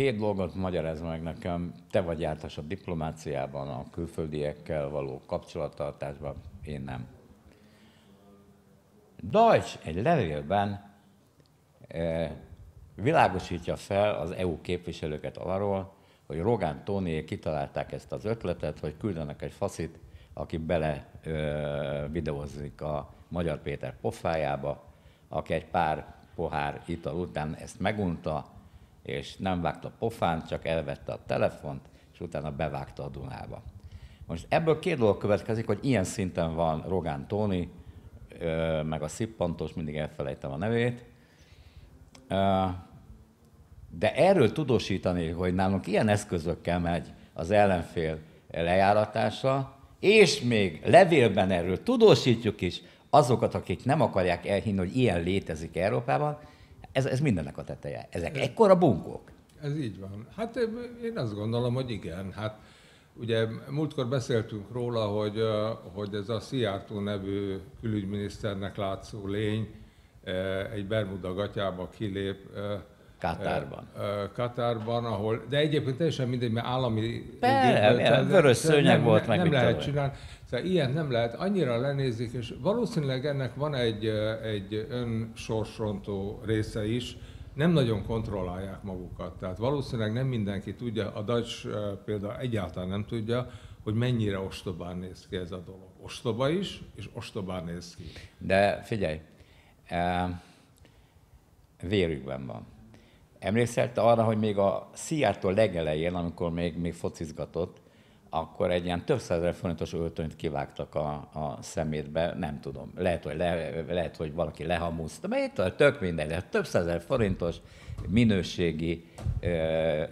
két dolgot magyaráz meg nekem. Te vagy jártas a diplomáciában, a külföldiekkel való kapcsolattartásban, én nem. Deutsch egy levélben eh, világosítja fel az EU képviselőket arról, hogy Rogán Tóni kitalálták ezt az ötletet, hogy küldenek egy faszit, aki bele ö, videózik a Magyar Péter pofájába, aki egy pár pohár ital után ezt megunta, és nem vágta pofán, csak elvette a telefont, és utána bevágta a Dunába. Most ebből két dolog következik, hogy ilyen szinten van Rogán Tóni, meg a szippantos, mindig elfelejtem a nevét, de erről tudósítani, hogy nálunk ilyen eszközökkel megy az ellenfél lejáratása, és még levélben erről tudósítjuk is azokat, akik nem akarják elhinni, hogy ilyen létezik Európában, ez, ez mindennek a teteje. Ezek ekkora bunkók. Ez így van. Hát én azt gondolom, hogy igen. Hát ugye múltkor beszéltünk róla, hogy, hogy ez a Szijjártó nevű külügyminiszternek látszó lény egy Bermuda gatyába kilép Katárban. Katárban, ahol, de egyébként teljesen mindegy, mert állami... Be, vörös szőnyeg volt meg. Nem lehet csinálni. Szóval ilyen nem lehet, annyira lenézik, és valószínűleg ennek van egy, egy önsorsrontó része is, nem nagyon kontrollálják magukat. Tehát valószínűleg nem mindenki tudja, a Dutch például egyáltalán nem tudja, hogy mennyire ostobán néz ki ez a dolog. Ostoba is, és ostobán néz ki. De figyelj, vérükben van. Emlékszel te arra, hogy még a Seattle legelején, amikor még, még focizgatott, akkor egy ilyen több százezer forintos öltönyt kivágtak a, a szemétbe, nem tudom, lehet, hogy, le, lehet, hogy valaki lehamúzta, mert itt tök mindegy, de több százezer forintos minőségi,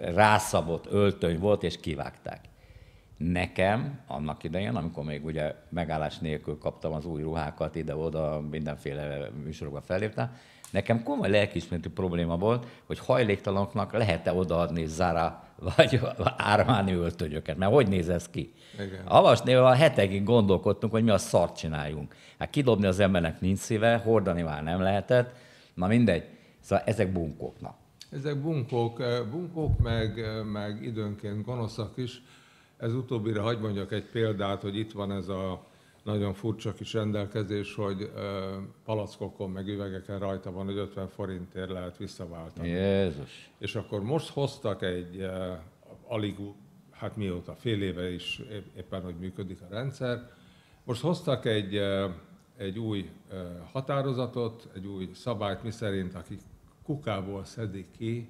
rászabott öltöny volt, és kivágták. Nekem annak idején, amikor még ugye megállás nélkül kaptam az új ruhákat, ide-oda mindenféle műsorokba feléptem, Nekem komoly lelkismereti probléma volt, hogy hajléktalanoknak lehet-e odaadni Zara vagy Ármáni öltönyöket, mert hogy néz ez ki? Igen. Avasnéval hetekig gondolkodtunk, hogy mi a szart csináljunk. Hát kidobni az embernek nincs szíve, hordani már nem lehetett, na mindegy. Szóval ezek bunkók. Na. Ezek bunkók, eh, bunkók meg, eh, meg időnként gonoszak is. Ez utóbbira hagyd mondjak egy példát, hogy itt van ez a nagyon furcsa kis rendelkezés, hogy palackokon, meg üvegeken rajta van, hogy 50 forintért lehet visszaváltani. Jézus. És akkor most hoztak egy alig, hát mióta, fél éve is éppen, hogy működik a rendszer, most hoztak egy, egy új határozatot, egy új szabályt, miszerint akik kukából szedik ki,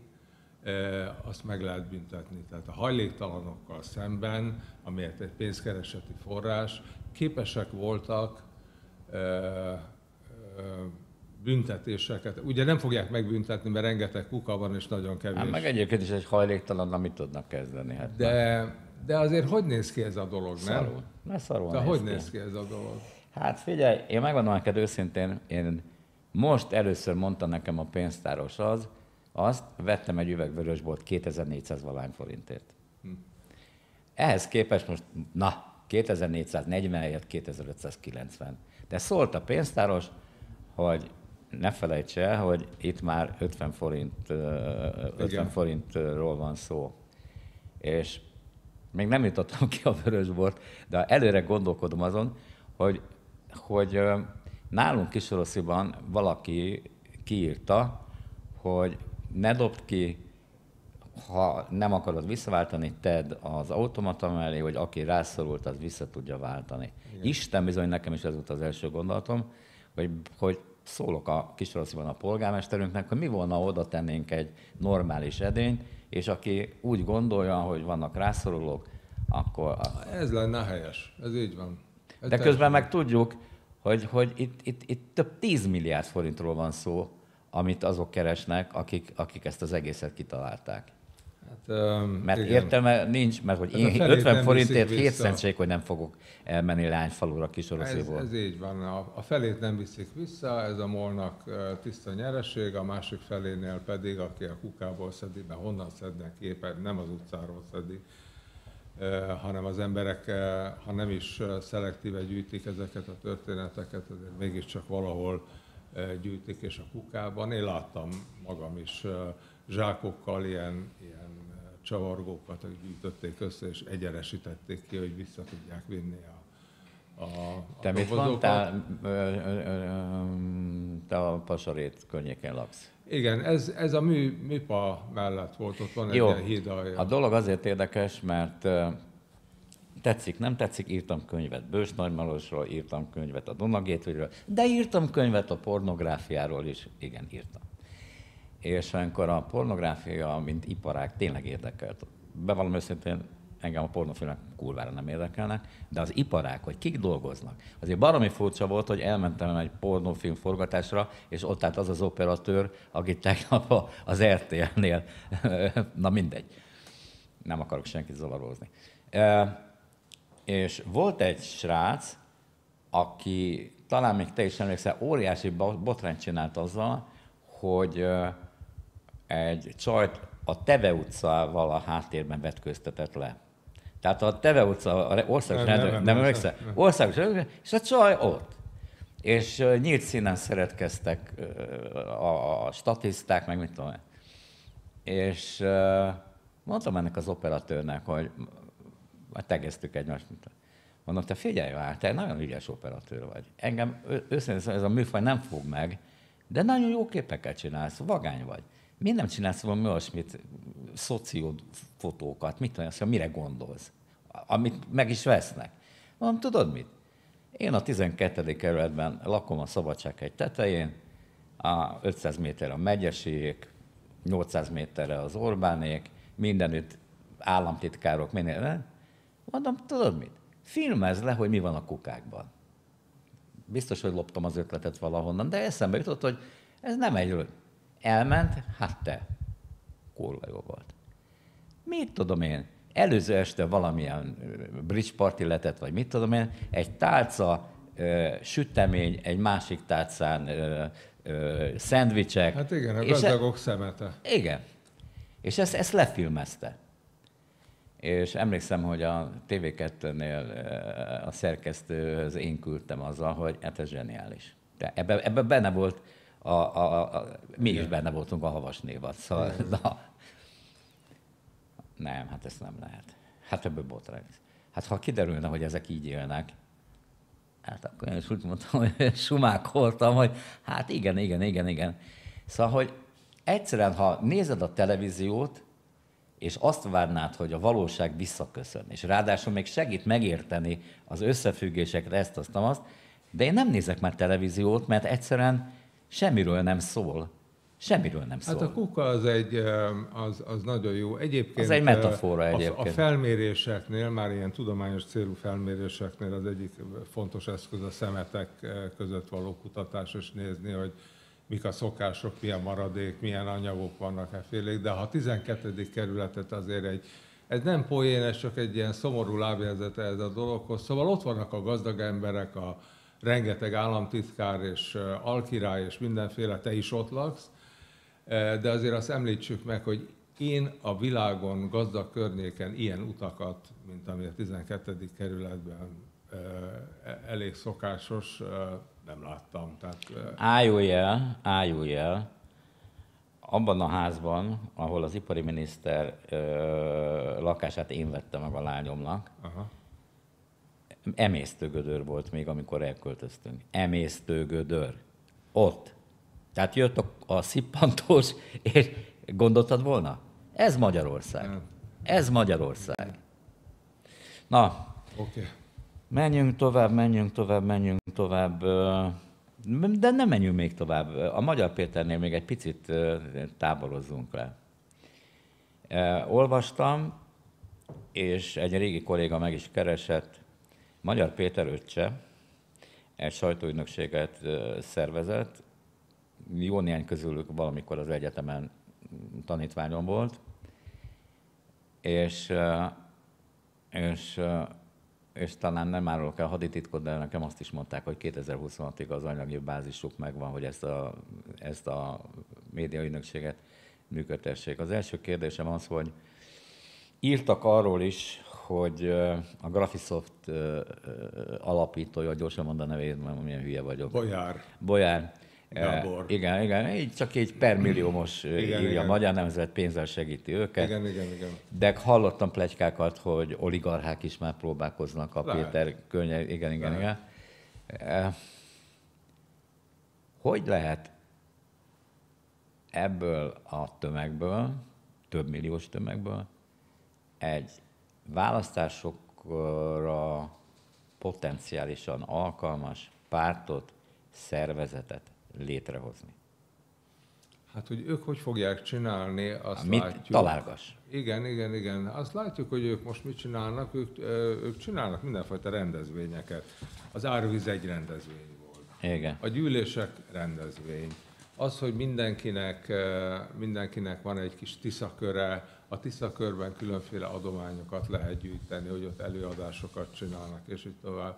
azt meg lehet büntetni. Tehát a hajléktalanokkal szemben, amelyet egy pénzkereseti forrás, képesek voltak büntetéseket. Ugye nem fogják megbüntetni, mert rengeteg kuka van, és nagyon kevés. Hát meg egyébként is egy hajléktalan, amit tudnak kezdeni. Hát de, de azért hogy néz ki ez a dolog, szarul. nem? Ne szarul De néz hogy ki. néz ki ez a dolog? Hát figyelj, én megmondom neked őszintén, én most először mondta nekem a pénztáros az, azt vettem egy üveg vörösbolt 2400 valány forintért. Hm. Ehhez képest most, na, 2440 helyett 2590. De szólt a pénztáros, hogy ne felejts el, hogy itt már 50, forint, 50 forintról van szó. És még nem jutottam ki a vörösbort, de előre gondolkodom azon, hogy, hogy nálunk Kisorosziban valaki kiírta, hogy ne dobd ki ha nem akarod visszaváltani, tedd az automata mellé, hogy aki rászorult, az vissza tudja váltani. Igen. Isten bizony, nekem is ez volt az első gondolatom, hogy, hogy szólok a Kisrosziban a polgármesterünknek, hogy mi volna oda tennénk egy normális edényt, és aki úgy gondolja, hogy vannak rászorulók, akkor... Ez lenne helyes, ez így van. Ez De közben meg tudjuk, hogy, hogy itt, itt, itt több 10 milliárd forintról van szó, amit azok keresnek, akik, akik ezt az egészet kitalálták. Hát, um, mert igen. értelme nincs, mert hogy hát én 50 forintért 7 centség, hogy nem fogok elmenni lányfalura Kisorosziból. Ez, ez így van. A, a felét nem viszik vissza, ez a molnak tiszta nyereség, a másik felénél pedig, aki a kukából szedi, mert honnan szednek éppen, nem az utcáról szedi, hanem az emberek, ha nem is szelektíve gyűjtik ezeket a történeteket, azért mégiscsak valahol gyűjtik, és a kukában. Én láttam magam is zsákokkal ilyen, ilyen csavargókat gyűjtötték össze, és egyenesítették ki, hogy vissza tudják vinni a, a, a Te mit mondtál? Te a Pasarét környéken laksz. Igen, ez, ez a mű, műpa mellett volt, ott van Jó, egy híd A dolog azért érdekes, mert tetszik, nem tetszik, írtam könyvet Bős Nagymalosról, írtam könyvet a Dunagétőről, de írtam könyvet a pornográfiáról is, igen, írtam. És amikor a pornográfia, mint iparág tényleg érdekelt, bevallom őszintén, engem a pornofilmek kurvára nem érdekelnek, de az iparák, hogy kik dolgoznak. Azért baromi furcsa volt, hogy elmentem egy pornofilm forgatásra, és ott állt az az operatőr, akit tegnap az RTL-nél, na mindegy, nem akarok senkit zavarozni. E, és volt egy srác, aki talán még te is emlékszel, óriási botrányt csinált azzal, hogy egy csajt a Teve utcával a háttérben vetköztetett le. Tehát a Teve utca, országos nem, nem, nem, nem emlékszel? Országos, és a csaj ott. És nyílt színen szeretkeztek a, a statiszták, meg mit tudom És mondtam ennek az operatőrnek, hogy tegeztük egymást. Mondom, te figyelj már, te nagyon ügyes operatőr vagy. Engem őszintén ez a műfaj nem fog meg, de nagyon jó képeket csinálsz, vagány vagy. Miért nem csinálsz valami olyasmit, szociófotókat, mit tudom, mire gondolsz? Amit meg is vesznek. Mondom, tudod mit? Én a 12. kerületben lakom a Szabadsághegy tetején, a 500 méter a Megyesék, 800 méterre az Orbánék, mindenütt államtitkárok, minél. Mondom, tudod mit? Filmezd le, hogy mi van a kukákban. Biztos, hogy loptam az ötletet valahonnan, de eszembe jutott, hogy ez nem egy Elment, hát te, kurva jó volt. Mit tudom én, előző este valamilyen bridge party letett, vagy mit tudom én, egy tálca, sütemény, egy másik tálcán szendvicsek. Hát igen, a gazdagok e, szemete. Igen. És ezt, ezt lefilmezte. És emlékszem, hogy a TV2-nél a szerkesztőhöz én küldtem azzal, hogy hát ez zseniális. De ebben ebbe benne volt a, a, a, mi is benne voltunk a havas névat. Szóval, na, nem, hát ezt nem lehet. Hát ebből botrány. Hát ha kiderülne, hogy ezek így élnek, hát akkor én is úgy mondtam, hogy sumákoltam, hogy hát igen, igen, igen, igen. Szóval, hogy egyszerűen, ha nézed a televíziót, és azt várnád, hogy a valóság visszaköszön, és ráadásul még segít megérteni az összefüggésekre ezt, azt, azt, de én nem nézek már televíziót, mert egyszerűen semmiről nem szól. Semmiről nem szól. Hát a kuka az egy, az, az nagyon jó. Egyébként az egy metafora egyébként. A, a felméréseknél, már ilyen tudományos célú felméréseknél az egyik fontos eszköz a szemetek között való kutatás, és nézni, hogy mik a szokások, milyen maradék, milyen anyagok vannak e félék, de ha a 12. kerületet azért egy, ez nem poén, ez csak egy ilyen szomorú lábjegyzete ez a dologhoz. Szóval ott vannak a gazdag emberek, a, rengeteg államtitkár és alkirály és mindenféle, te is ott laksz, de azért azt említsük meg, hogy én a világon gazdag környéken ilyen utakat, mint ami a 12. kerületben e, elég szokásos, nem láttam. Tehát, álljon el, álljon el, abban a házban, ahol az ipari miniszter lakását én vettem meg a lányomnak, Aha emésztőgödör volt még, amikor elköltöztünk. Emésztőgödör. Ott. Tehát jött a, a szippantós, és gondoltad volna? Ez Magyarország. Ez Magyarország. Na, okay. menjünk tovább, menjünk tovább, menjünk tovább. De nem menjünk még tovább. A Magyar Péternél még egy picit távolozzunk le. Olvastam, és egy régi kolléga meg is keresett, Magyar Péter öccse egy sajtóügynökséget szervezett, jó néhány közülük valamikor az egyetemen tanítványom volt, és, és, és talán nem árulok el hadititkot, de nekem azt is mondták, hogy 2026-ig az anyagi bázisuk megvan, hogy ezt a, ezt a médiaügynökséget működtessék. Az első kérdésem az, hogy írtak arról is, hogy a Graphisoft alapítója, gyorsan mond a nevét, mert milyen hülye vagyok. Bolyár. Bolyár Gábor. E, igen, igen, így csak egy per milliómos igen, írja igen. a Magyar Nemzet pénzzel segíti őket. Igen, igen, igen. De hallottam plegykákat, hogy oligarchák is már próbálkoznak a Lehet. Péter könyve. Igen, igen, Lehet. igen. E, hogy lehet ebből a tömegből, több milliós tömegből egy választásokra potenciálisan alkalmas pártot, szervezetet létrehozni. Hát, hogy ők hogy fogják csinálni, azt Mit látjuk. találgas? Igen, igen, igen. Azt látjuk, hogy ők most mit csinálnak. Ők, ők csinálnak mindenfajta rendezvényeket. Az Árvíz egy rendezvény volt. Igen. A gyűlések rendezvény. Az, hogy mindenkinek, mindenkinek van egy kis tiszaköre, a tiszakörben különféle adományokat lehet gyűjteni, hogy ott előadásokat csinálnak, és így tovább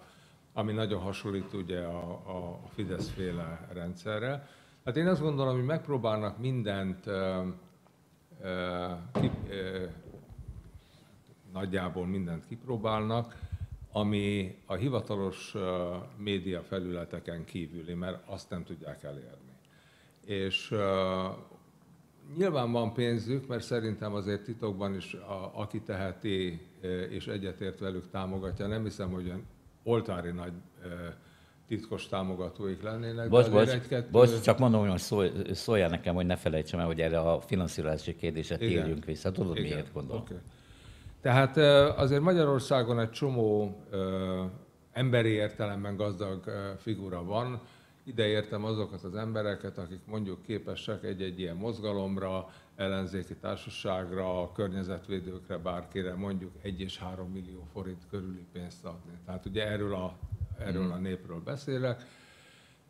ami nagyon hasonlít ugye a, a Fidesz-féle rendszerre. Hát én azt gondolom, hogy megpróbálnak mindent ö, ö, ki, ö, nagyjából mindent kipróbálnak, ami a hivatalos média felületeken kívüli, mert azt nem tudják elérni. És nyilván van pénzük, mert szerintem azért titokban is, a, aki teheti és egyetért velük támogatja. Nem hiszem, hogy oltári nagy titkos támogatóik lennének. Bocs, bocs, egy-kettő... bocs, csak mondom, hogy szólj, szóljál nekem, hogy ne felejtsem el, hogy erre a finanszírozási kérdésre térjünk vissza. Tudod, Igen. miért gondolom? Okay. Tehát azért Magyarországon egy csomó emberi értelemben gazdag figura van. Ide értem azokat az embereket, akik mondjuk képesek egy-egy ilyen mozgalomra, ellenzéki társaságra, környezetvédőkre, bárkire mondjuk 1 és 3 millió forint körüli pénzt adni. Tehát ugye erről a, erről a hmm. népről beszélek.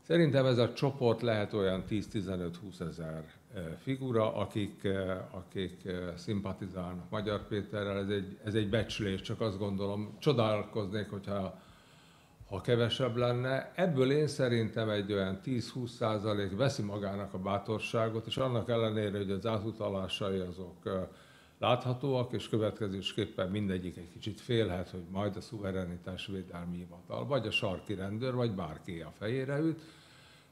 Szerintem ez a csoport lehet olyan 10-15-20 ezer eh, figura, akik, eh, akik eh, szimpatizálnak Magyar Péterrel. Ez egy, ez egy becslés, csak azt gondolom, csodálkoznék, hogyha ha kevesebb lenne. Ebből én szerintem egy olyan 10-20 százalék veszi magának a bátorságot, és annak ellenére, hogy az átutalásai azok láthatóak, és következésképpen mindegyik egy kicsit félhet, hogy majd a szuverenitás védelmi hivatal, vagy a sarki rendőr, vagy bárki a fejére üt.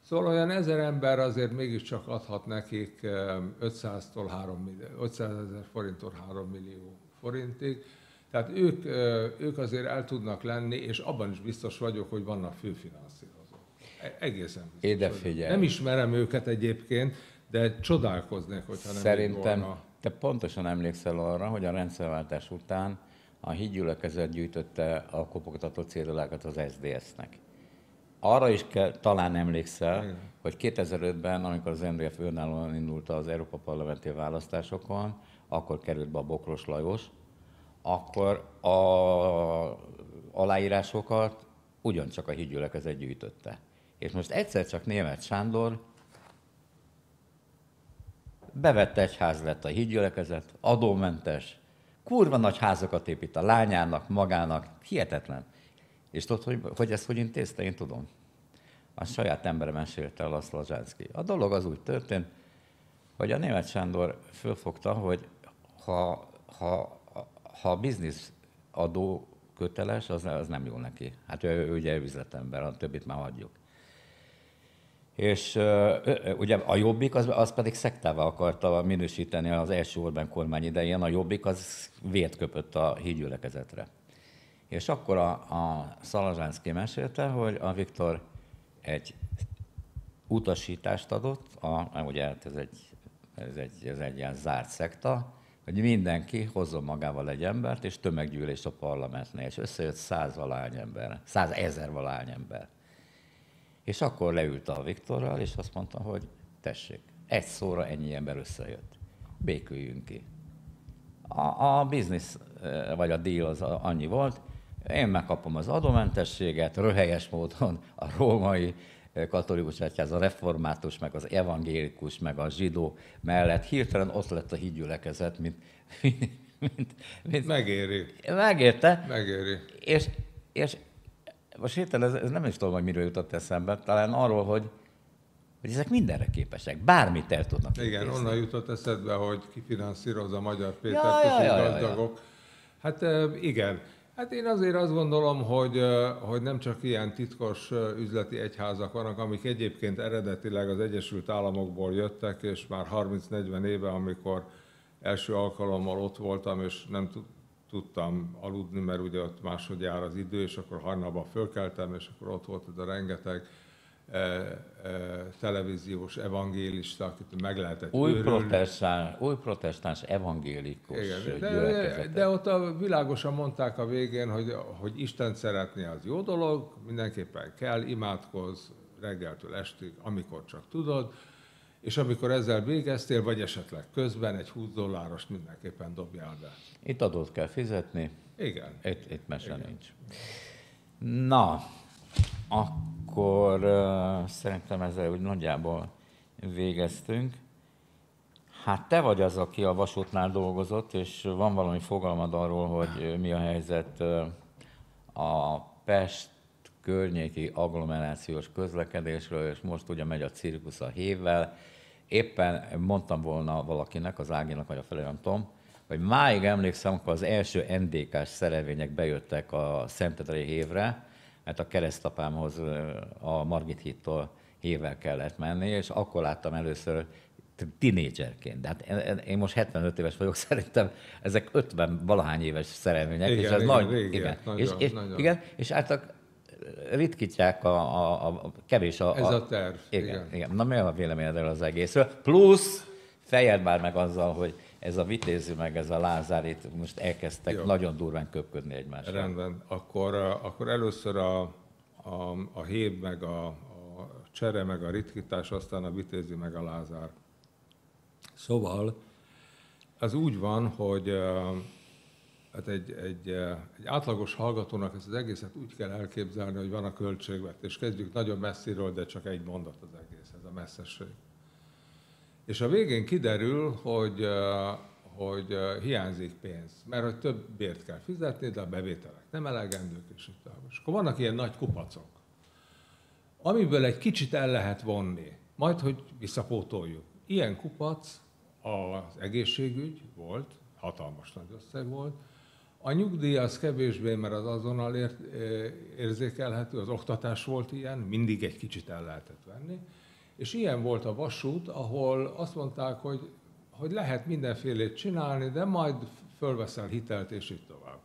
Szóval olyan ezer ember azért mégiscsak adhat nekik 500-tól 3 millió, 500 ezer forinttól 3 millió forintig, tehát ők, ők azért el tudnak lenni, és abban is biztos vagyok, hogy vannak főfinanszírozók. E, egészen biztos. Éde figyelj. Nem ismerem őket egyébként, de csodálkoznék, hogyha nem Szerintem volna. te pontosan emlékszel arra, hogy a rendszerváltás után a hídgyülekezet gyűjtötte a kopogtató cédulákat az SDS-nek. Arra is kell, talán emlékszel, Igen. hogy 2005-ben, amikor az NDF önállóan indult az Európa Parlamenti választásokon, akkor került be a Bokros Lajos, akkor a aláírásokat ugyancsak a hídgyülekezet gyűjtötte. És most egyszer csak német Sándor bevette egy ház lett a hídgyülekezet, adómentes, kurva nagy házakat épít a lányának, magának, hihetetlen. És tudod, hogy, hogy ezt hogy intézte? Én tudom. A saját emberem mesélte el a Zsánszki. A dolog az úgy történt, hogy a német Sándor fölfogta, hogy ha, ha ha biznisz adó köteles, az, az nem jó neki. Hát ő, ő ugye üzletember, a többit már hagyjuk. És uh, ugye a Jobbik az, az pedig szektával akarta minősíteni az első Orbán kormány idején, a Jobbik az vért köpött a hídgyülekezetre. És akkor a, a Szalazsánszki mesélte, hogy a Viktor egy utasítást adott, a, ugye hát ez egy, ez egy, ez egy ilyen zárt szekta, hogy mindenki hozzon magával egy embert, és tömeggyűlés a parlamentnél, és összejött száz valány ember, száz ezer valány ember. És akkor leült a Viktorral, és azt mondta, hogy tessék, egy szóra ennyi ember összejött. Béküljünk ki. A, a biznisz, eh, vagy a deal az annyi volt, én megkapom az adómentességet, röhelyes módon a római katolikus egyház, a református, meg az evangélikus, meg a zsidó mellett hirtelen ott lett a hídgyülekezet, mint, mint, mint Megéri. Megérte. Megéri. És, és most hirtelen ez, ez nem is tudom, hogy miről jutott eszembe, talán arról, hogy, hogy ezek mindenre képesek, bármit el tudnak Igen, intézni. onnan jutott eszedbe, hogy kifinanszírozza a Magyar Péter, ja, ja, ja, gazdagok. Ja, ja. Hát igen, Hát én azért azt gondolom, hogy, hogy nem csak ilyen titkos üzleti egyházak vannak, amik egyébként eredetileg az Egyesült Államokból jöttek, és már 30-40 éve, amikor első alkalommal ott voltam, és nem tudtam aludni, mert ugye ott máshogy az idő, és akkor hajnalban fölkeltem, és akkor ott volt ez a rengeteg televíziós evangélista, akit meg lehetett új protestáns, új protestáns evangélikus Igen, de, de ott a, világosan mondták a végén, hogy, hogy Isten szeretni az jó dolog, mindenképpen kell, imádkozz reggeltől estig, amikor csak tudod, és amikor ezzel végeztél, vagy esetleg közben egy 20 dollárost mindenképpen dobjál be. Itt adót kell fizetni. Igen. Itt, itt mese Igen. nincs. Na, akkor uh, szerintem ezzel úgy nagyjából végeztünk. Hát te vagy az, aki a vasútnál dolgozott, és van valami fogalmad arról, hogy mi a helyzet a Pest környéki agglomerációs közlekedésről, és most ugye megy a cirkusz a hévvel. Éppen mondtam volna valakinek, az Áginak vagy a felé, nem hogy máig emlékszem, amikor az első NDK-s szerelvények bejöttek a Szentedrei hévre, mert a keresztapámhoz a Margit hittól hével kellett menni, és akkor láttam először tinédzserként. De hát én most 75 éves vagyok, szerintem ezek 50 valahány éves szerelmények, igen, és ez igen, nagy, régiek, igen, nagyon, és, és, nagyon. igen, és által ritkítják a, a, a kevés a... Ez a, a terv. Igen, igen. igen. Na mi a véleményed erről az egészről? Plusz fejed már meg azzal, hogy ez a vitézi meg ez a Lázár itt most elkezdtek Jó. nagyon durván köpködni egymásra. Rendben. Akkor, akkor először a, a, a hév, meg a, a csere, meg a ritkítás, aztán a vitézi, meg a Lázár. Szóval az úgy van, hogy hát egy, egy, egy átlagos hallgatónak ezt az egészet úgy kell elképzelni, hogy van a költségvetés. Kezdjük nagyon messziről, de csak egy mondat az egész, ez a messzesség. És a végén kiderül, hogy, hogy hiányzik pénz, mert hogy több bért kell fizetni, de a bevételek nem elegendők, és tovább. És akkor vannak ilyen nagy kupacok, amiből egy kicsit el lehet vonni, majd hogy visszapótoljuk. Ilyen kupac az egészségügy volt, hatalmas nagy összeg volt, a nyugdíj az kevésbé, mert az azonnal ér, érzékelhető, az oktatás volt ilyen, mindig egy kicsit el lehetett venni, és ilyen volt a vasút, ahol azt mondták, hogy, hogy lehet mindenfélét csinálni, de majd fölveszel hitelt, és így tovább.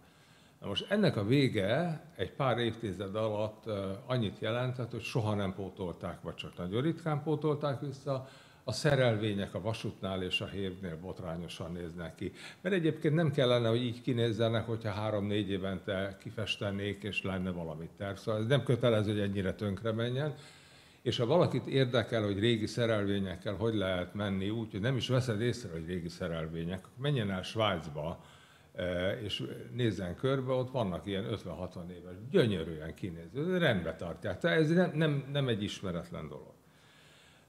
Na most ennek a vége egy pár évtized alatt annyit jelentett, hogy soha nem pótolták, vagy csak nagyon ritkán pótolták vissza, a szerelvények a vasútnál és a hévnél botrányosan néznek ki. Mert egyébként nem kellene, hogy így kinézzenek, hogyha három-négy évente kifestenék, és lenne valami terv. Szóval ez nem kötelező, hogy ennyire tönkre menjen és ha valakit érdekel, hogy régi szerelvényekkel hogy lehet menni úgy, hogy nem is veszed észre, hogy régi szerelvények, menjen el Svájcba, e, és nézzen körbe, ott vannak ilyen 50-60 éves, gyönyörűen kinéző, rendbe tartják. Tehát ez nem, nem, nem egy ismeretlen dolog.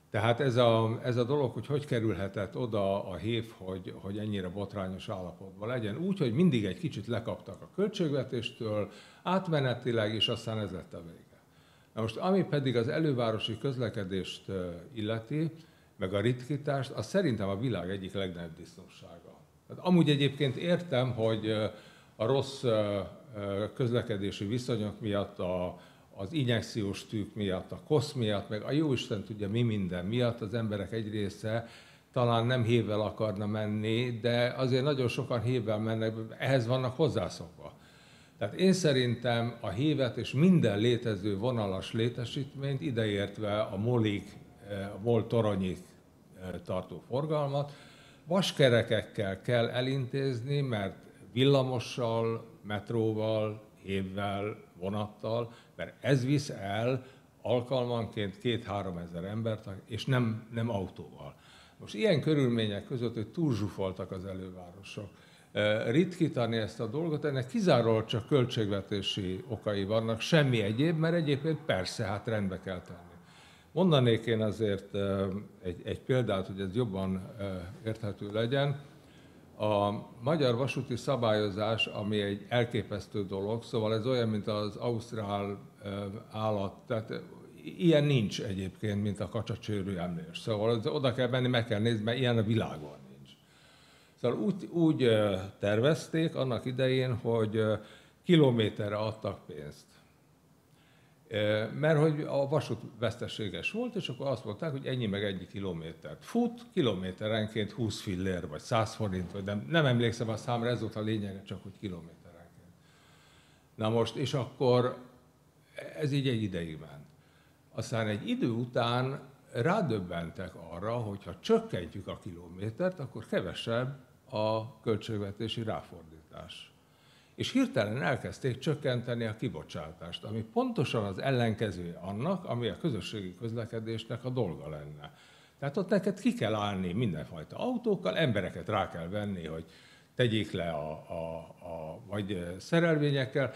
Tehát ez a, ez a dolog, hogy hogy kerülhetett oda a hév, hogy, hogy ennyire botrányos állapotban legyen, úgy, hogy mindig egy kicsit lekaptak a költségvetéstől, átmenetileg, és aztán ez lett a vége. Na most, ami pedig az elővárosi közlekedést illeti, meg a ritkítást, az szerintem a világ egyik legnagyobb disznósága. Hát amúgy egyébként értem, hogy a rossz közlekedési viszonyok miatt, a, az injekciós tűk miatt, a kosz miatt, meg a jóisten tudja mi minden miatt az emberek egy része talán nem hévvel akarna menni, de azért nagyon sokan hévvel mennek, ehhez vannak hozzászokva. Tehát én szerintem a hívet és minden létező vonalas létesítményt, ideértve a molig, eh, a mol toronyig eh, tartó forgalmat, vaskerekekkel kell elintézni, mert villamossal, metróval, hévvel, vonattal, mert ez visz el alkalmanként két-három ezer embert, és nem, nem autóval. Most ilyen körülmények között, hogy túlzsúfoltak az elővárosok, ritkítani ezt a dolgot, ennek kizárólag csak költségvetési okai vannak, semmi egyéb, mert egyébként persze, hát rendbe kell tenni. Mondanék én azért egy, egy példát, hogy ez jobban érthető legyen. A magyar vasúti szabályozás, ami egy elképesztő dolog, szóval ez olyan, mint az ausztrál állat, tehát ilyen nincs egyébként, mint a kacsacsőrű emlés. Szóval oda kell menni, meg kell nézni, mert ilyen a világon. Szóval úgy, úgy tervezték annak idején, hogy kilométerre adtak pénzt. Mert hogy a vasút veszteséges volt, és akkor azt mondták, hogy ennyi meg egy kilométert fut, kilométerenként 20 fillér, vagy 100 forint, vagy nem, nem emlékszem a számra, ez volt a lényege, csak hogy kilométerenként. Na most, és akkor ez így egy ideig ment. Aztán egy idő után rádöbbentek arra, hogy ha csökkentjük a kilométert, akkor kevesebb a költségvetési ráfordítás. És hirtelen elkezdték csökkenteni a kibocsátást, ami pontosan az ellenkezője annak, ami a közösségi közlekedésnek a dolga lenne. Tehát ott neked ki kell állni mindenfajta autókkal, embereket rá kell venni, hogy tegyék le a, a, a vagy szerelvényekkel,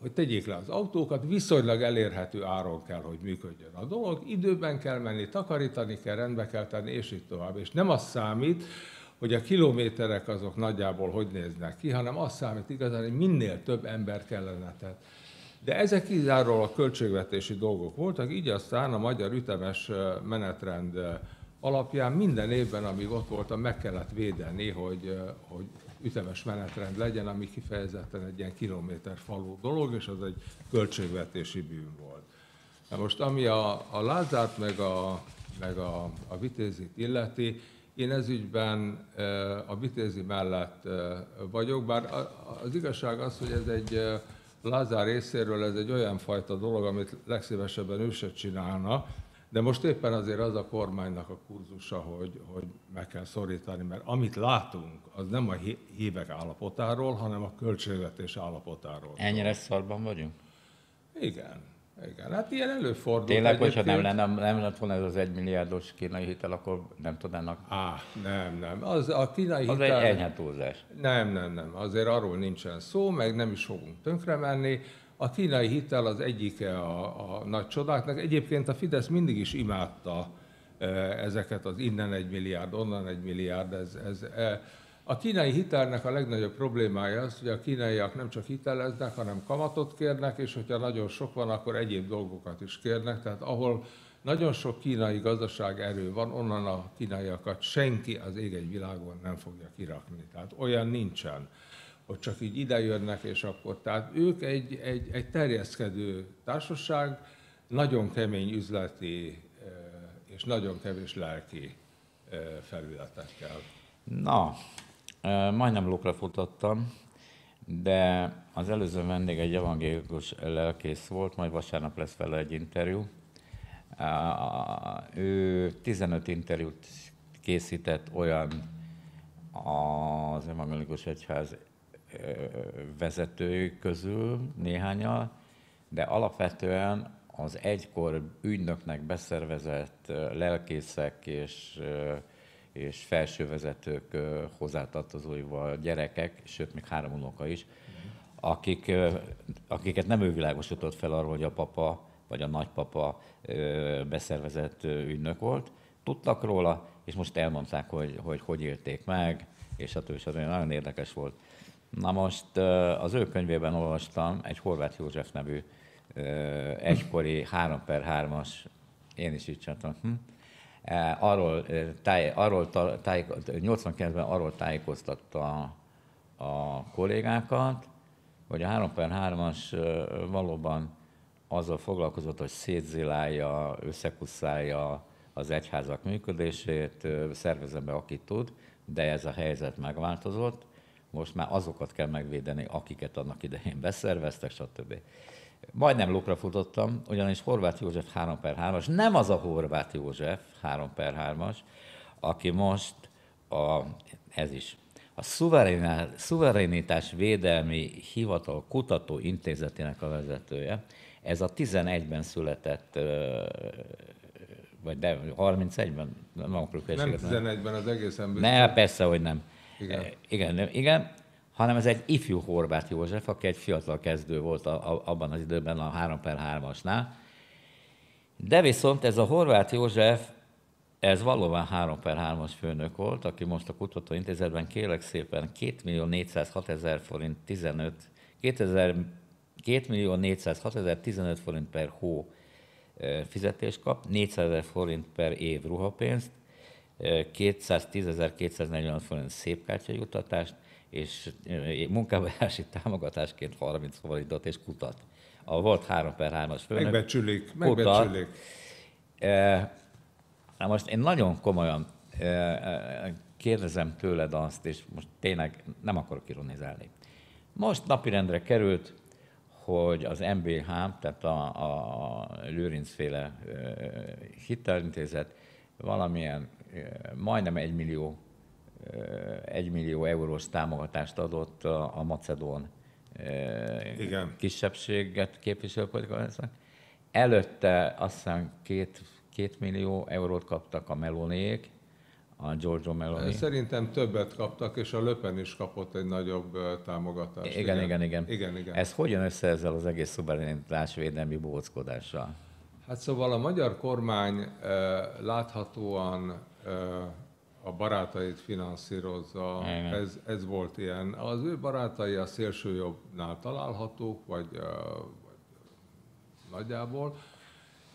hogy tegyék le az autókat, viszonylag elérhető áron kell, hogy működjön a dolog, időben kell menni, takarítani kell, rendbe kell tenni, és így tovább. És nem az számít, hogy a kilométerek azok nagyjából hogy néznek ki, hanem az számít igazán, hogy minél több ember kellene. Tehát. De ezek kizárólag költségvetési dolgok voltak, így aztán a magyar ütemes menetrend alapján minden évben, amíg ott voltam, meg kellett védeni, hogy, hogy ütemes menetrend legyen, ami kifejezetten egy ilyen kilométer falú dolog, és az egy költségvetési bűn volt. Na most, ami a, a Lázárt meg a, meg a, a vitézit illeti, én ez ügyben a vitézi mellett vagyok, bár az igazság az, hogy ez egy Lázár részéről ez egy olyan fajta dolog, amit legszívesebben ő se csinálna, de most éppen azért az a kormánynak a kurzusa, hogy, hogy meg kell szorítani, mert amit látunk, az nem a hívek állapotáról, hanem a költségvetés állapotáról. Ennyire szarban vagyunk? Igen. Igen, hát ilyen előfordul. Tényleg, hogyha nem lenne, nem lett volna ez az egymilliárdos kínai hitel, akkor nem tudnának... Á, nem, nem. Az a kínai az hitel... egy enyhe túlzás. Nem, nem, nem. Azért arról nincsen szó, meg nem is fogunk tönkre menni. A kínai hitel az egyike a, a nagy csodáknak. Egyébként a Fidesz mindig is imádta e, ezeket az innen egy milliárd, onnan egy milliárd. Ez, ez, e, a kínai hitelnek a legnagyobb problémája az, hogy a kínaiak nem csak hiteleznek, hanem kamatot kérnek, és hogyha nagyon sok van, akkor egyéb dolgokat is kérnek. Tehát ahol nagyon sok kínai gazdaság erő van, onnan a kínaiakat senki az ég egy világon nem fogja kirakni. Tehát olyan nincsen hogy csak így idejönnek, és akkor. Tehát ők egy, egy, egy terjeszkedő társaság, nagyon kemény üzleti és nagyon kevés lelki felületekkel. Na, majdnem lókra futottam, de az előző vendég egy evangélikus lelkész volt, majd vasárnap lesz vele egy interjú. Ő 15 interjút készített olyan az evangélikus egyház vezetői közül néhányal, de alapvetően az egykor ügynöknek beszervezett lelkészek és, és felsővezetők hozzátartozóival gyerekek, sőt még három unoka is, akik, akiket nem ő világosított fel arról, hogy a papa vagy a nagypapa beszervezett ügynök volt. Tudtak róla, és most elmondták, hogy hogy, hogy élték meg, és a stb. Nagyon érdekes volt. Na most az ő könyvében olvastam egy Horváth József nevű egykori 3 per 3-as, én is így csináltam, hm? Arról, táj, arról táj, 89-ben arról tájékoztatta a kollégákat, hogy a 3 per 3-as valóban azzal foglalkozott, hogy szétzilálja, összekusszálja az egyházak működését, szervezze be, akit tud, de ez a helyzet megváltozott, most már azokat kell megvédeni, akiket annak idején beszerveztek, stb. Majdnem lukra futottam, ugyanis Horváth József 3 per 3-as, nem az a Horváth József 3 per 3-as, aki most a, ez is, a Szuverenitás Védelmi Hivatal Kutató Intézetének a vezetője. Ez a 11-ben született, vagy de 31-ben, nem akarok Nem 11-ben az egészen biztos. Ne, persze, hogy nem. Igen. Igen, igen, hanem ez egy ifjú Horváth József, aki egy fiatal kezdő volt a, a, abban az időben a 3 per 3-asnál. De viszont ez a Horváth József, ez valóban 3 per 3-as főnök volt, aki most a kutatóintézetben kérlek szépen 2 millió 406 ezer forint 15, 2000, 2 millió 406 ezer 15 forint per hó fizetést kap, 400 ezer forint per év ruhapénzt, 210.240 forint szépkártya juttatást, és munkávási támogatásként 30 forintot és kutat. A volt 3 per 3-as főnök. Megbecsülik, megbecsülik. Na most én nagyon komolyan kérdezem tőled azt, és most tényleg nem akarok ironizálni. Most napirendre került, hogy az MBH, tehát a, a Lőrincféle hitelintézet valamilyen majdnem egy millió, egy millió eurós támogatást adott a, a macedón Igen. kisebbséget képviselő Előtte azt hiszem két, két millió eurót kaptak a melónék, a Giorgio Meloni. Szerintem többet kaptak, és a Löpen is kapott egy nagyobb támogatást. Igen, igen, igen. igen, igen. Ez hogyan össze ezzel az egész szuverenitás védelmi bóckodással? Hát szóval a magyar kormány láthatóan a barátait finanszírozza, ez, ez volt ilyen. Az ő barátai a szélsőjobbnál találhatók, vagy, vagy nagyjából,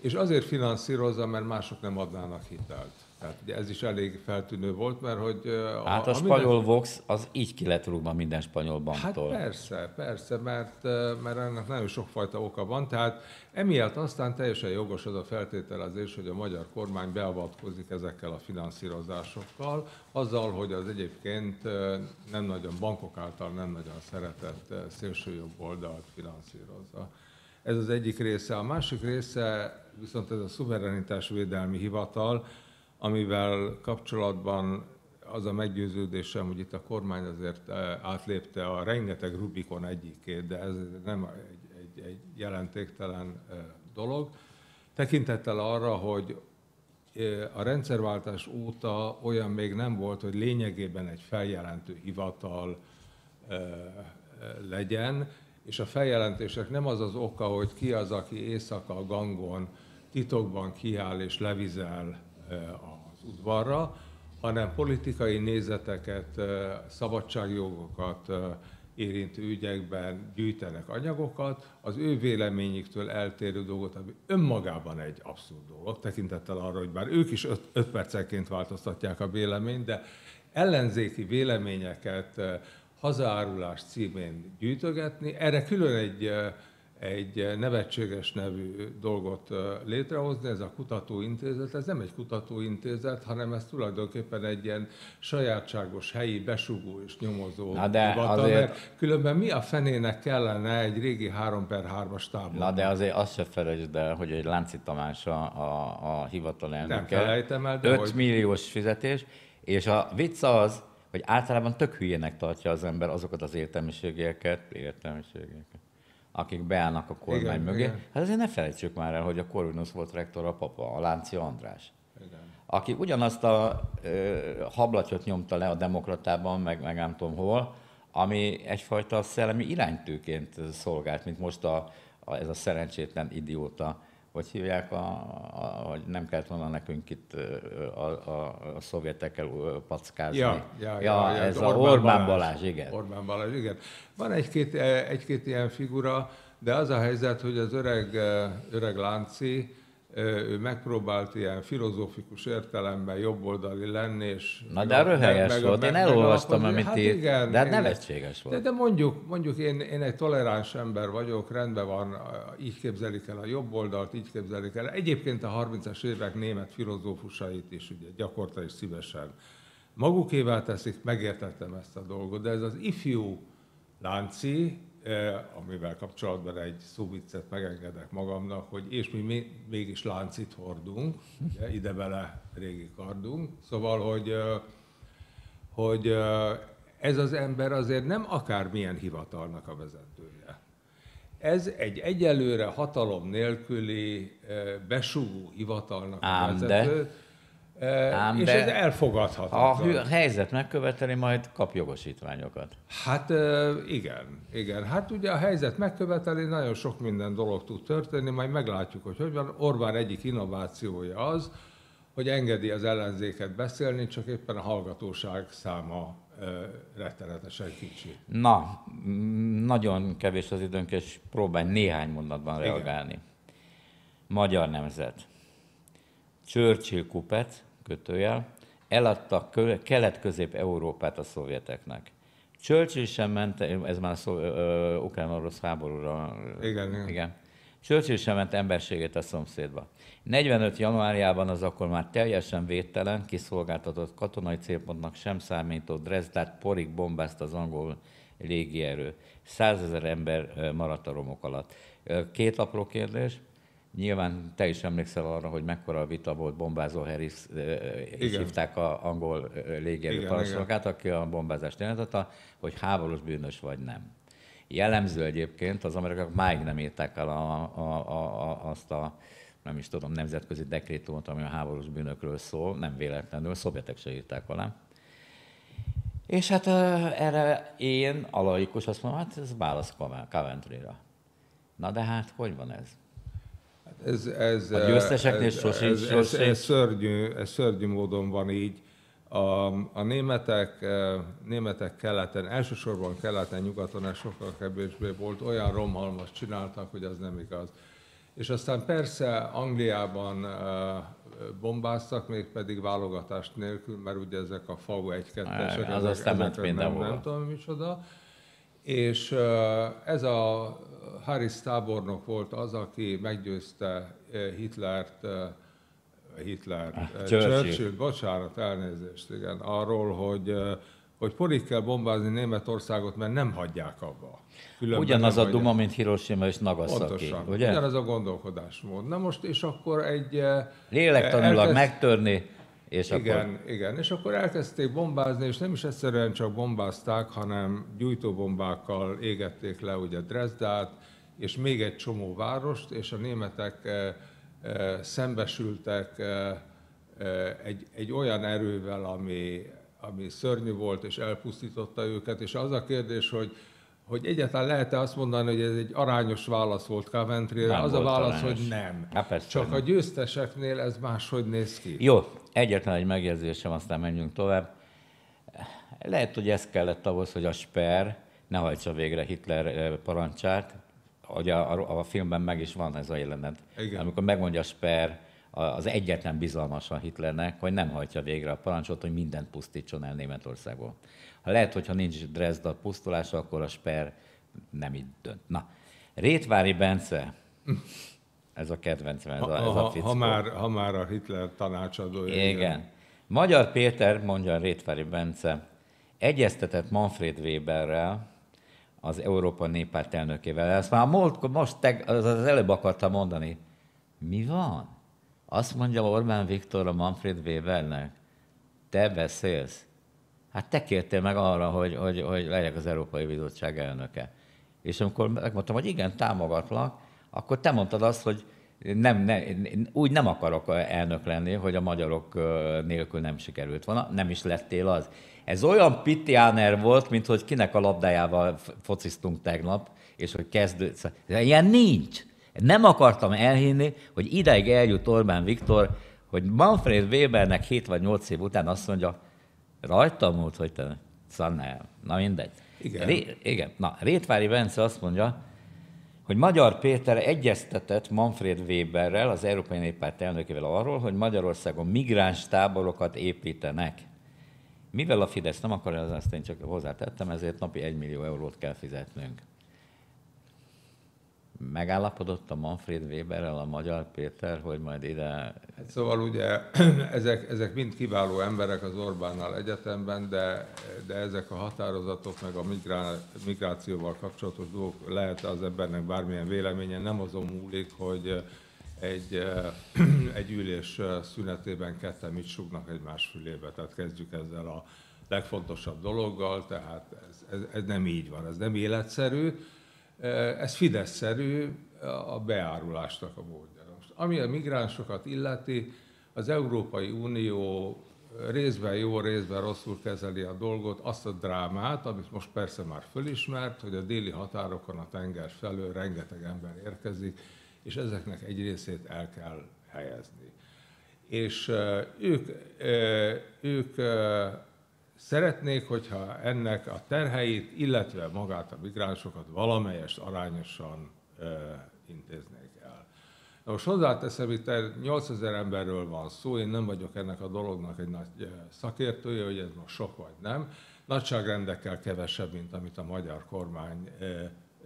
és azért finanszírozza, mert mások nem adnának hitelt. Tehát ugye ez is elég feltűnő volt, mert hogy... Hát a, a spanyol minden... Vox az így ki lett rúgva minden spanyol banktól. Hát persze, persze, mert, mert ennek nagyon sokfajta oka van. Tehát emiatt aztán teljesen jogos az a feltételezés, hogy a magyar kormány beavatkozik ezekkel a finanszírozásokkal, azzal, hogy az egyébként nem nagyon bankok által nem nagyon szeretett szélsőjobb oldalt finanszírozza. Ez az egyik része. A másik része viszont ez a szuverenitás védelmi hivatal, amivel kapcsolatban az a meggyőződésem, hogy itt a kormány azért eh, átlépte a rengeteg Rubikon egyikét, de ez nem egy, egy, egy jelentéktelen eh, dolog. Tekintettel arra, hogy eh, a rendszerváltás óta olyan még nem volt, hogy lényegében egy feljelentő hivatal legyen, és a feljelentések nem az az oka, hogy ki az, aki éjszaka a gangon titokban kiáll és levizel az udvarra, hanem politikai nézeteket, szabadságjogokat érintő ügyekben gyűjtenek anyagokat, az ő véleményüktől eltérő dolgot, ami önmagában egy abszurd dolog, tekintettel arra, hogy bár ők is öt, percenként változtatják a véleményt, de ellenzéki véleményeket hazárulás címén gyűjtögetni. Erre külön egy egy nevetséges nevű dolgot létrehozni, ez a kutatóintézet. Ez nem egy kutatóintézet, hanem ez tulajdonképpen egy ilyen sajátságos helyi besugó és nyomozó Na de hivatal, azért... mert különben mi a fenének kellene egy régi 3 per 3-as táblán? Na de azért azt se felejtsd el, hogy egy Lánci Tamás a, a, a hivatal elnöke. Nem felejtem el, de 5 hogy... milliós fizetés, és a vicc az, hogy általában tök hülyének tartja az ember azokat az értelmiségeket, értelmiségeket, akik beállnak a kormány igen, mögé. Igen. Hát azért ne felejtsük már el, hogy a Corvinus volt rektor a papa, a Lánci András. Igen. Aki ugyanazt a ö, hablatyot nyomta le a demokratában, meg, meg nem tudom hol, ami egyfajta szellemi iránytőként szolgált, mint most a, a, ez a szerencsétlen idióta hogy hívják, a, a, hogy nem kellett volna nekünk itt a, a, a szovjetekkel packázni. Ja, ja, ja, ja ez a Orbán, Orbán Balázs, Balázs, igen. Orbán Balázs, igen. Van egy-két, egy-két ilyen figura, de az a helyzet, hogy az öreg, öreg Lánci, ő megpróbált ilyen filozófikus értelemben jobboldali lenni, és... Na de erről helyes meg, volt, meg, én elolvastam, amit hát írt, igen, de hát nevetséges volt. De, de mondjuk, mondjuk én, én egy toleráns ember vagyok, rendben van, így képzelik el a jobboldalt, így képzelik el. Egyébként a 30-as évek német filozófusait is ugye gyakorta is szívesen magukével teszik, megértettem ezt a dolgot, de ez az ifjú Lánci, amivel kapcsolatban egy szóviccet megengedek magamnak, hogy és mi mégis láncit hordunk, ugye, ide bele régi kardunk. Szóval, hogy, hogy ez az ember azért nem akármilyen hivatalnak a vezetője. Ez egy egyelőre hatalom nélküli besúgó hivatalnak Ám a vezető. De Ám és ez elfogadhatatlan. A helyzet megköveteli, majd kap jogosítványokat. Hát igen, igen. Hát ugye a helyzet megköveteli, nagyon sok minden dolog tud történni, majd meglátjuk, hogy hogy van. Orbán egyik innovációja az, hogy engedi az ellenzéket beszélni, csak éppen a hallgatóság száma rettenetesen kicsi. Na, nagyon kevés az időnk, és próbálj néhány mondatban Igen. reagálni. Magyar nemzet. Churchill kupet, kötőjel, eladta Kelet-Közép-Európát a szovjeteknek. Churchill sem ment, ez már szó, ukrán-orosz háborúra. Igen, igen. igen. Churchill sem ment emberségét a szomszédba. 45. januárjában az akkor már teljesen védtelen, kiszolgáltatott katonai célpontnak sem számító Dresdát porig bombázta az angol légierő. Százezer ember maradt a romok alatt. Két apró kérdés. Nyilván te is emlékszel arra, hogy mekkora vita volt bombázó Harris, és hívták a angol légierő parancsnokát, aki a bombázást jelentette, hogy háborús bűnös vagy nem. Jellemző egyébként, az amerikaiak máig nem írták el a, a, a, a, azt a nem is tudom, nemzetközi dekrétumot, ami a háborús bűnökről szól, nem véletlenül, szovjetek se írták alá. És hát erre én, a laikus, azt mondom, hát ez válasz Coventry-ra. Na de hát, hogy van ez? Ez, ez, a győzteseknél ez, sosincs, ez, ez, ez, szörnyű, ez szörnyű módon van így. A, a németek, németek keleten, elsősorban keleten, nyugaton és sokkal kevésbé volt, olyan romhalmas csináltak, hogy az nem igaz. És aztán persze Angliában bombáztak, még pedig válogatást nélkül, mert ugye ezek a FAU 1 2 esek az ezek, ezek nem, nem, nem tudom micsoda. És ez a Harris tábornok volt az, aki meggyőzte Hitlert, Hitler, ah, Churchill. Churchill, bocsánat, elnézést, igen, arról, hogy hogy porig kell bombázni Németországot, mert nem hagyják abba. Különben Ugyanaz a duma, mint Hiroshima és Nagasaki. Pontosan. Ugye? Ugyanaz a gondolkodásmód. Na most, és akkor egy... Eh, Lélektanilag elkezd... megtörni, és igen, akkor... Igen, és akkor elkezdték bombázni, és nem is egyszerűen csak bombázták, hanem gyújtóbombákkal égették le ugye Dresdát, és még egy csomó várost, és a németek e, e, szembesültek e, egy, egy olyan erővel, ami, ami szörnyű volt, és elpusztította őket, és az a kérdés, hogy hogy egyáltalán lehet-e azt mondani, hogy ez egy arányos válasz volt Coventry-re? Az a válasz, arányos. hogy nem. Há, Csak a győzteseknél ez máshogy néz ki. Jó, egyetlen egy megjegyzésem, aztán menjünk tovább. Lehet, hogy ez kellett ahhoz, hogy a Sper ne hajtsa végre Hitler eh, parancsát. Ugye a, a, a filmben meg is van ez a jelenet. Igen. Amikor megmondja a Sper, az egyetlen bizalmasan Hitlernek, hogy nem hajtja végre a parancsot, hogy mindent pusztítson el Németországból. Lehet, hogyha nincs Dresda pusztulása, akkor a Sper nem így dönt. Na, Rétvári Bence, ez a kedvencem, ez a, ez a fickó. Ha már, ha már a Hitler tanácsadója. Igen. igen. Magyar Péter, mondja a Rétvári Bence, egyeztetett Manfred Weberrel, az Európa Néppárt elnökével. Ezt már most, most te, az, az előbb akartam mondani. Mi van? Azt mondja Orbán Viktor a Manfred Webernek, te beszélsz. Hát te kértél meg arra, hogy, hogy, hogy legyek az Európai Bizottság elnöke. És amikor megmondtam, hogy igen, támogatlak, akkor te mondtad azt, hogy nem, ne, úgy nem akarok elnök lenni, hogy a magyarok nélkül nem sikerült volna, nem is lettél az. Ez olyan pitiáner volt, mint hogy kinek a labdájával fociztunk tegnap, és hogy kezdő... Ilyen nincs. Nem akartam elhinni, hogy ideig eljut Orbán Viktor, hogy Manfred Webernek 7 vagy 8 év után azt mondja, rajta múlt, hogy te szannál. Na mindegy. Igen. Ré, igen. Na, Rétvári Bence azt mondja, hogy Magyar Péter egyeztetett Manfred Weberrel, az Európai Néppárt elnökével arról, hogy Magyarországon migráns táborokat építenek. Mivel a Fidesz nem akarja, azt én csak hozzátettem, ezért napi 1 millió eurót kell fizetnünk megállapodott a Manfred Weberrel a Magyar Péter, hogy majd ide... Hát szóval ugye ezek, ezek mind kiváló emberek az Orbánnal egyetemben, de, de ezek a határozatok, meg a migrá, migrációval kapcsolatos dolgok, lehet az embernek bármilyen véleménye, nem azon múlik, hogy egy, egy ülés szünetében ketten mit sugnak egymás fülébe. Tehát kezdjük ezzel a legfontosabb dologgal, tehát ez, ez, ez nem így van, ez nem életszerű ez Fidesz-szerű a beárulásnak a módja. Most, ami a migránsokat illeti, az Európai Unió részben jó, részben rosszul kezeli a dolgot, azt a drámát, amit most persze már fölismert, hogy a déli határokon a tenger felől rengeteg ember érkezik, és ezeknek egy részét el kell helyezni. És ők, ők Szeretnék, hogyha ennek a terheit, illetve magát a migránsokat valamelyest arányosan intéznék el. Na most hozzáteszem, itt 8000 emberről van szó, én nem vagyok ennek a dolognak egy nagy szakértője, hogy ez most sok vagy nem, nagyságrendekkel kevesebb, mint amit a magyar kormány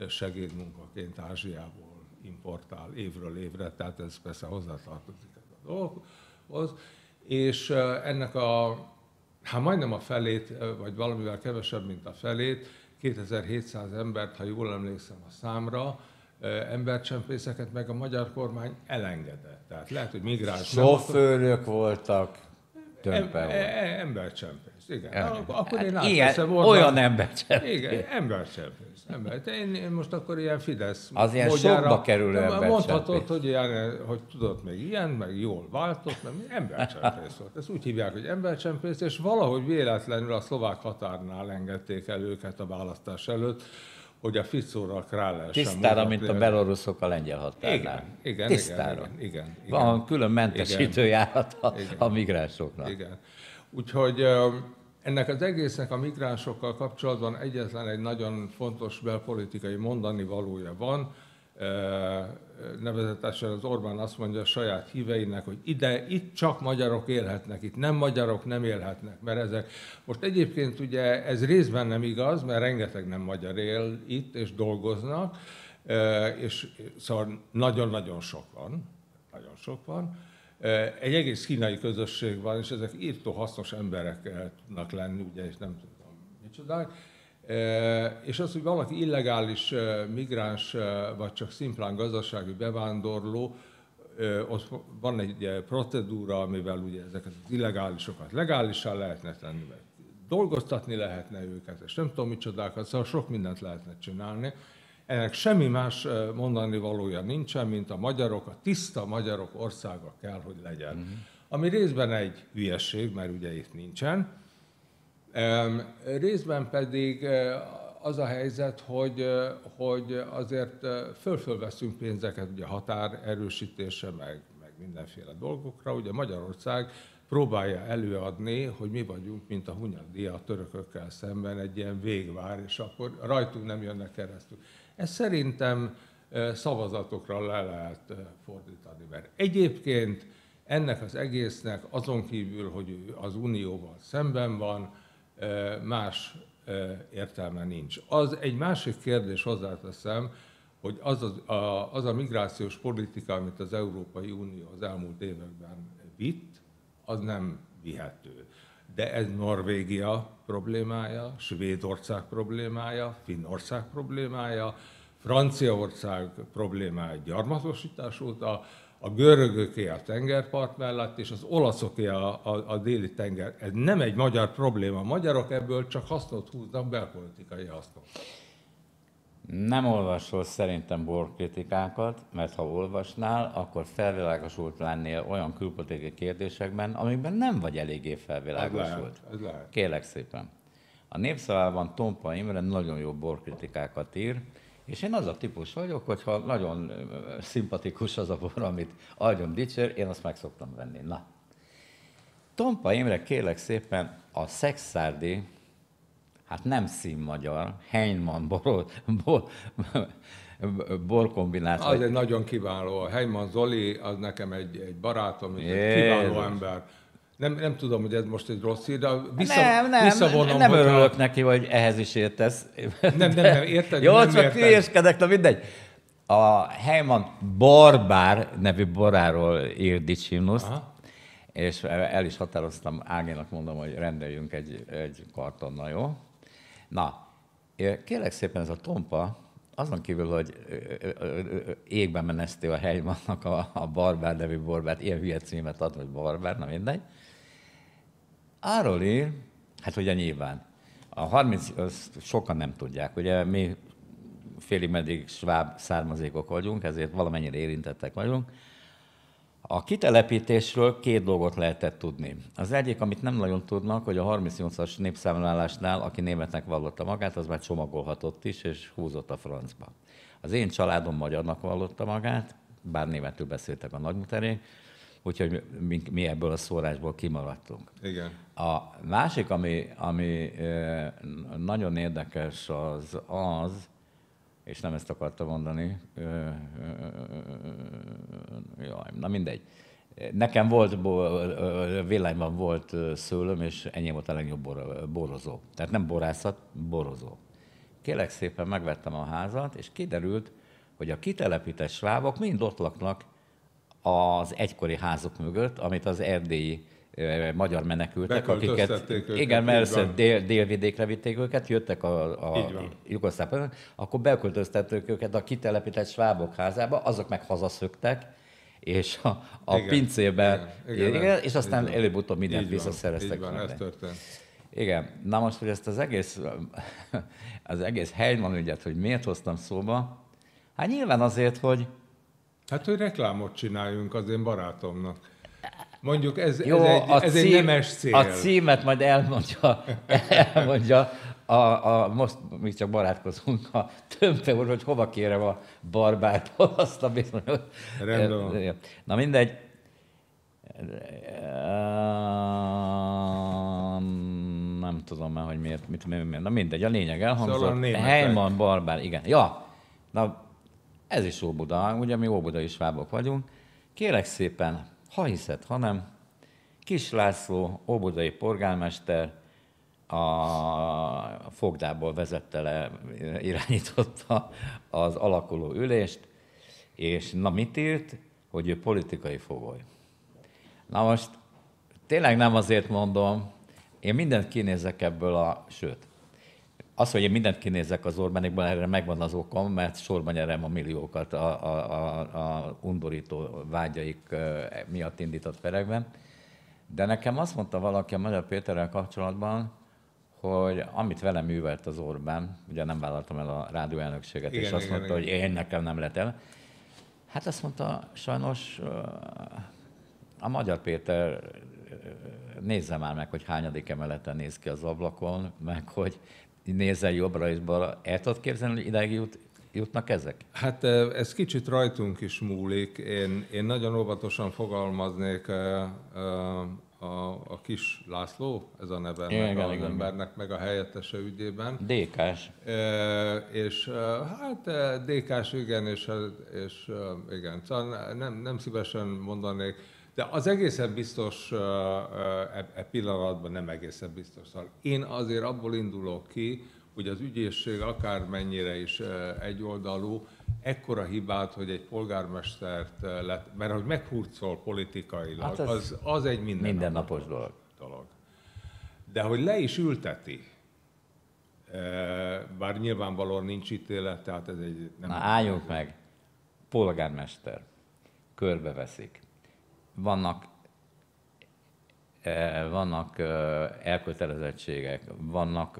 segédmunkaként Ázsiából importál évről évre, tehát ez persze hozzátartozik ez a dolghoz. És ennek a, hát majdnem a felét, vagy valamivel kevesebb, mint a felét, 2700 embert, ha jól emlékszem a számra, embercsempészeket meg a magyar kormány elengedett. Tehát lehet, hogy migráns... Sofőrök voltak, tömpe em, volt. Embercsempész, igen. Ja. Akkor én hát, ilyen, olyan embercsempész. Igen, embercsempész. Ember. Én, én, most akkor ilyen Fidesz Az ilyen sokba kerülő embercsempész. Mondhatod, hogy, ilyen, hogy tudod még ilyen, meg jól váltott, mert embercsempész volt. Ezt úgy hívják, hogy embercsempész, és valahogy véletlenül a szlovák határnál engedték el őket a választás előtt, hogy a Ficóra rá lehessen Tisztára, mint a beloruszok a lengyel határnál. Igen, igen, Tisztára. igen, igen, igen. Van külön mentesítő járat a, a migránsoknak. Igen. Úgyhogy ennek az egésznek a migránsokkal kapcsolatban egyetlen egy nagyon fontos belpolitikai mondani valója van, nevezetesen az Orbán azt mondja a saját híveinek, hogy ide, itt csak magyarok élhetnek, itt nem magyarok nem élhetnek, mert ezek, most egyébként ugye ez részben nem igaz, mert rengeteg nem magyar él itt és dolgoznak, és szóval nagyon-nagyon sok van, nagyon sok van, egy egész kínai közösség van, és ezek írtó hasznos emberek tudnak lenni, ugye, és nem tudom micsodák, és az, hogy valaki illegális migráns, vagy csak szimplán gazdasági bevándorló, ott van egy procedúra, amivel ugye ezeket az illegálisokat legálisan lehetne tenni, meg dolgoztatni lehetne őket, és nem tudom micsodákat, szóval sok mindent lehetne csinálni. Ennek semmi más mondani valója nincsen, mint a magyarok, a tiszta magyarok országa kell, hogy legyen. Uh-huh. Ami részben egy hülyeség, mert ugye itt nincsen, Részben pedig az a helyzet, hogy, hogy azért fölfölveszünk pénzeket ugye határ erősítése, meg, meg mindenféle dolgokra. Ugye Magyarország próbálja előadni, hogy mi vagyunk, mint a Hunyadi a törökökkel szemben egy ilyen végvár, és akkor rajtunk nem jönnek keresztül. Ez szerintem szavazatokra le lehet fordítani, mert egyébként ennek az egésznek azon kívül, hogy az Unióval szemben van, más értelme nincs. Az egy másik kérdés hozzáteszem, hogy az a, a, az a migrációs politika, amit az Európai Unió az elmúlt években vitt, az nem vihető. De ez Norvégia problémája, Svédország problémája, Finnország problémája, Franciaország problémája gyarmatosítás óta, a görögöké a tengerpart mellett, és az olaszoké a, a, a déli tenger. Ez nem egy magyar probléma. A magyarok ebből csak hasznot húznak, belpolitikai hasznot. Nem olvasol szerintem borkritikákat, mert ha olvasnál, akkor felvilágosult lennél olyan külpolitikai kérdésekben, amikben nem vagy eléggé felvilágosult. Ez lehet, ez lehet. Kérlek szépen. A népszavában Tompa Imre nagyon jó borkritikákat ír, és én az a típus vagyok, hogyha nagyon szimpatikus az a bor, amit adjon dicsér, én azt meg szoktam venni. Na. Tompa Imre, kérlek szépen, a szexárdi, hát nem színmagyar, Heinman bor, bor, borkombináció. Az egy nagyon kiváló. A Heinman Zoli, az nekem egy, egy barátom, egy kiváló ember nem, nem tudom, hogy ez most egy rossz hír, de vissza, nem, nem, visszavonom. Nem örülök neki, hogy ehhez is értesz. Nem, nem, nem, érted? Jó, nem csak hülyéskedek, na mindegy. A Heyman Barbár nevű boráról ír Dicsimnuszt, és el is határoztam, Ágénak mondom, hogy rendeljünk egy, egy kartonna, jó? Na, kérlek szépen ez a tompa, azon kívül, hogy égben menesztő a Heymannak a, a Barbár nevű borbát, ilyen hülye címet ad, hogy Barbár, na mindegy, Arról ír, hát ugye nyilván, a 30, sokan nem tudják, ugye mi félig meddig sváb származékok vagyunk, ezért valamennyire érintettek vagyunk. A kitelepítésről két dolgot lehetett tudni. Az egyik, amit nem nagyon tudnak, hogy a 38-as népszámlálásnál, aki németnek vallotta magát, az már csomagolhatott is, és húzott a francba. Az én családom magyarnak vallotta magát, bár németül beszéltek a nagymuterék, úgyhogy mi, mi ebből a szórásból kimaradtunk. Igen. A másik, ami, ami nagyon érdekes, az az, és nem ezt akartam mondani, jaj, na mindegy. Nekem volt, villányban volt szőlőm, és ennyi volt a legjobb bor, borozó. Tehát nem borászat, borozó. Kélek szépen megvettem a házat, és kiderült, hogy a kitelepített svábok mind ott laknak az egykori házok mögött, amit az erdélyi magyar menekültek, akiket... Igen, mert dél, délvidékre vitték őket, jöttek a, a Jugoszláv, akkor beköltöztették őket a kitelepített svábok házába, azok meg hazaszöktek, és a, a igen, pincébe, igen, igen, igen, és aztán előbb-utóbb mindent visszaszereztek. Így van, ez történt. Igen, na most, hogy ezt az egész, az egész Heilmann ügyet, hogy miért hoztam szóba, hát nyilván azért, hogy... Hát, hogy reklámot csináljunk az én barátomnak. Mondjuk ez, Jó, ez, egy, ez cím, egy nemes cél. A címet majd elmondja, elmondja a, a, most mi csak barátkozunk a tömpe úr, hogy hova kérem a barbártól azt a bizonyos... Rendben. Na mindegy. Nem tudom már, hogy miért, mit, miért. Na mindegy, a lényeg elhangzott. Szóval Heimann, barbár, igen. Ja, na ez is Óbuda, ugye mi Óbudai svábok vagyunk. Kérek szépen, ha hiszed, ha nem, Kis László, óbudai polgármester, a fogdából vezette le, irányította az alakuló ülést, és na mit írt? Hogy ő politikai fogoly. Na most tényleg nem azért mondom, én mindent kinézek ebből a, sőt, az, hogy én mindent kinézek az Orbánikban, erre megvan az okom, mert sorban nyerem a milliókat a, a, a, a undorító vágyaik miatt indított perekben. De nekem azt mondta valaki a Magyar Péterrel kapcsolatban, hogy amit velem művelt az Orbán, ugye nem vállaltam el a rádióelnökséget, igen, és azt igen, mondta, igen. hogy én nekem nem lett el. Hát azt mondta, sajnos a Magyar Péter nézze már meg, hogy hányadik emeleten néz ki az ablakon, meg hogy nézze jobbra és balra. El tudod képzelni, hogy ideig jut, jutnak ezek? Hát ez kicsit rajtunk is múlik. Én, én nagyon óvatosan fogalmaznék a, a kis László, ez a neve igen, meg igen, az igen. embernek, meg a helyettese ügyében. DK-s. E, és hát DK-s, igen, és, és igen, szóval nem, nem szívesen mondanék, de az egészen biztos e, e pillanatban nem egészen biztos. Én azért abból indulok ki, hogy az ügyészség akármennyire is egyoldalú, ekkora hibát, hogy egy polgármestert lett, mert hogy meghurcol politikailag, hát az, az, az egy mindennapos, mindennapos dolog. dolog. De hogy le is ülteti, bár nyilvánvalóan nincs ítélet, tehát ez egy... Nem Na álljunk meg, polgármester, körbeveszik. Vannak vannak elkötelezettségek, vannak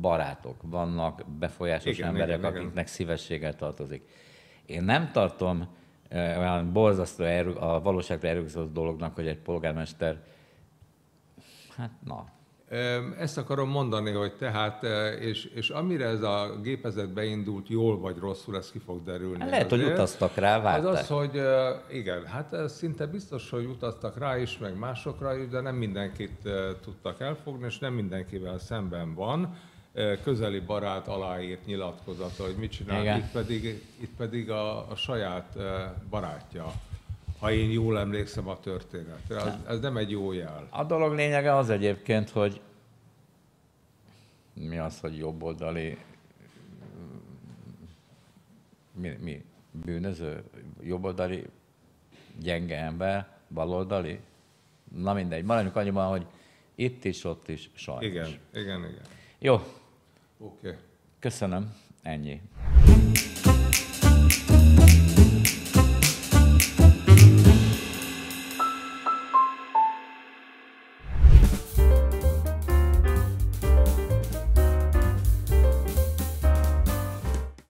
barátok, vannak befolyásos igen, emberek, igen, akiknek igen. szívességgel tartozik. Én nem tartom olyan borzasztó erő, a valóságra erőszatos dolognak, hogy egy polgármester, hát na, ezt akarom mondani, hogy tehát, és, és amire ez a gépezet beindult, jól vagy rosszul, ez ki fog derülni. Lehet, azért. hogy utaztak rá, várták. Az az, hogy igen, hát szinte biztos, hogy utaztak rá is, meg másokra is, de nem mindenkit tudtak elfogni, és nem mindenkivel szemben van közeli barát aláírt nyilatkozata, hogy mit csinál, igen. itt pedig, itt pedig a, a saját barátja ha én jól emlékszem a történetre. Ez, ez nem egy jó jel. A dolog lényege az egyébként, hogy mi az, hogy jobboldali mi, mi bűnöző, jobboldali gyenge ember, baloldali? Na mindegy, maradjunk annyiban, hogy itt is, ott is, sajnos. Igen, igen, igen. Jó. Oké. Okay. Köszönöm, ennyi.